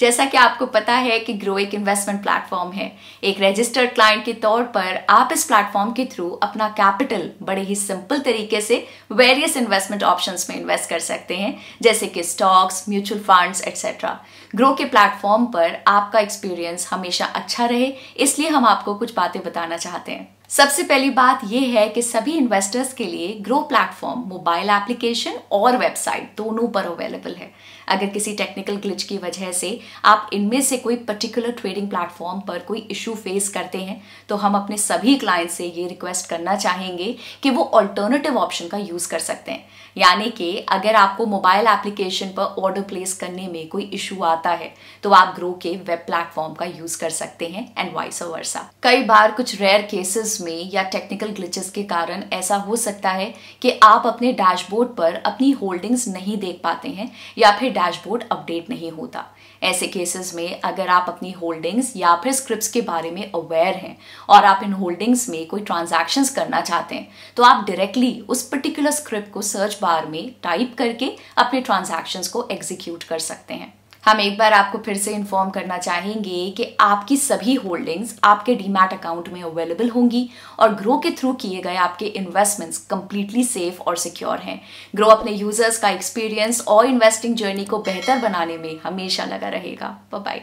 जैसा कि आपको पता है कि ग्रो एक इन्वेस्टमेंट प्लेटफॉर्म है। एक रजिस्टर्ड क्लाइंट के तौर पर आप इस प्लेटफॉर्म के थ्रू अपना कैपिटल बड़े ही सिंपल तरीके से वेरियस इन्वेस्टमेंट ऑप्शंस में इन्वेस्ट कर सकते हैं, जैसे कि stocks mutual funds etcetera Groww के प्लेटफॉर्म पर आपका एक्सपीरियंस हमेशा अच्छा रहे, इसलिए हम आपको कुछ बातें बताना चाहते हैं। सबसे पहली बात यह है कि सभी इन्वेस्टर्स के लिए ग्रो प्लेटफॉर्म मोबाइल एप्लीकेशन और वेबसाइट दोनों पर अवेलेबल है। अगर किसी टेक्निकल ग्लिच की वजह से आप इनमें से कोई पर्टिकुलर ट्रेडिंग प्लेटफॉर्म पर कोई इशू फेस करते हैं तो हम अपने सभी क्लाइंट से ये रिक्वेस्ट करना चाहेंगे कि वो ऑल्टरनेटिव ऑप्शन का यूज़ कर सकते हैं। यानी कि अगर आपको मोबाइल एप्लीकेशन पर ऑर्डर प्लेस करने में कोई इशू आता है तो आप ग्रो के वेब प्लेटफॉर्म का यूज़ कर सकते हैं एंड वाइस वर्सा कई बार कुछ रेयर केसेस में या टेक्निकल ग्लिचेस के कारण ऐसा हो सकता है कि आप अपने डैशबोर्ड पर अपनी होल्डिंग्स नहीं देख पाते हैं या फिर डैशबोर्ड अपडेट नहीं होता। ऐसे केसेस में अगर आप अपनी होल्डिंग्स या फिर स्क्रिप्ट के बारे में अवेयर हैं और आप इन होल्डिंग्स में कोई ट्रांजैक्शन करना चाहते हैं तो आप डायरेक्टली उस पर्टिकुलर स्क्रिप्ट को सर्च बार में टाइप करके अपने ट्रांजैक्शन को एग्जीक्यूट कर सकते हैं। हम एक बार आपको फिर से इन्फॉर्म करना चाहेंगे कि आपकी सभी होल्डिंग्स आपके डीमैट अकाउंट में अवेलेबल होंगी और ग्रो के थ्रू किए गए आपके इन्वेस्टमेंट्स कंप्लीटली सेफ़ और सिक्योर हैं। ग्रो अपने यूज़र्स का एक्सपीरियंस और इन्वेस्टिंग जर्नी को बेहतर बनाने में हमेशा लगा रहेगा। By